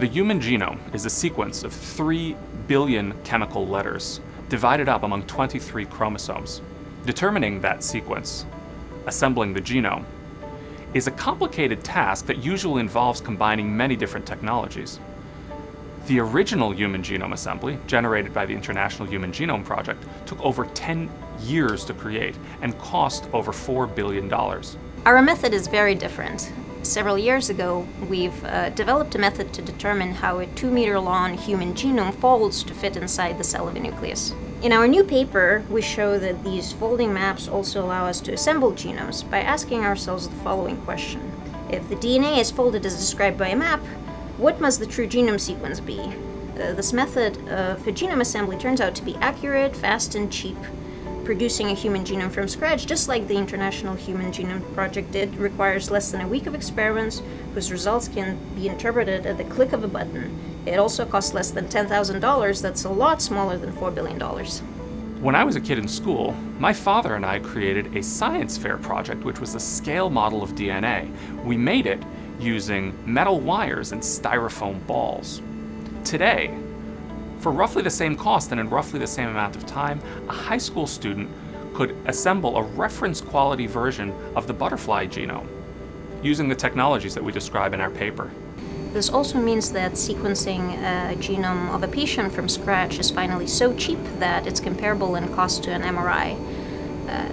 The human genome is a sequence of 3 billion chemical letters divided up among 23 chromosomes. Determining that sequence, assembling the genome, is a complicated task that usually involves combining many different technologies. The original human genome assembly, generated by the International Human Genome Project, took over 10 years to create and cost over $4 billion. Our method is very different. Several years ago, we've uh, developed a method to determine how a two meter long human genome folds to fit inside the cell of a nucleus. In our new paper, we show that these folding maps also allow us to assemble genomes by asking ourselves the following question. If the DNA is folded as described by a map, what must the true genome sequence be? Uh, this method uh, for genome assembly turns out to be accurate, fast, and cheap. Producing a human genome from scratch, just like the International Human Genome Project did, requires less than a week of experiments whose results can be interpreted at the click of a button. It also costs less than $10,000, that's a lot smaller than $4 billion. When I was a kid in school, my father and I created a science fair project which was a scale model of DNA. We made it using metal wires and styrofoam balls. Today, for roughly the same cost and in roughly the same amount of time, a high school student could assemble a reference quality version of the butterfly genome using the technologies that we describe in our paper. This also means that sequencing a genome of a patient from scratch is finally so cheap that it's comparable in cost to an MRI. Uh,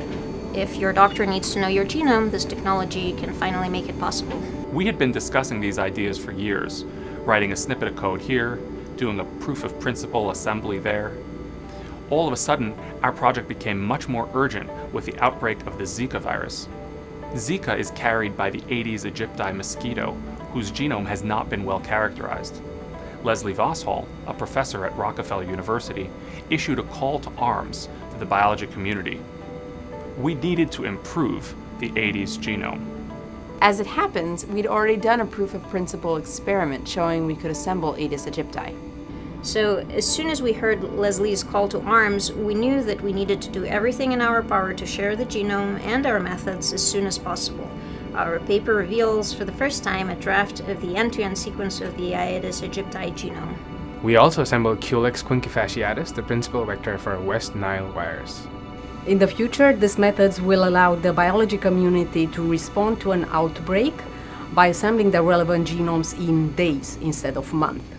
if your doctor needs to know your genome, this technology can finally make it possible. We had been discussing these ideas for years, writing a snippet of code here, doing a proof of principle assembly there. All of a sudden, our project became much more urgent with the outbreak of the Zika virus. Zika is carried by the Aedes aegypti mosquito, whose genome has not been well characterized. Leslie Vosshall, a professor at Rockefeller University, issued a call to arms to the biology community. We needed to improve the Aedes genome. As it happens, we'd already done a proof of principle experiment showing we could assemble Aedes aegypti. So, as soon as we heard Leslie's call to arms, we knew that we needed to do everything in our power to share the genome and our methods as soon as possible. Our paper reveals for the first time a draft of the end to end sequence of the Aedes aegypti genome. We also assembled Culex quinquefasciatus, the principal vector for West Nile virus. In the future, these methods will allow the biology community to respond to an outbreak by assembling the relevant genomes in days instead of months.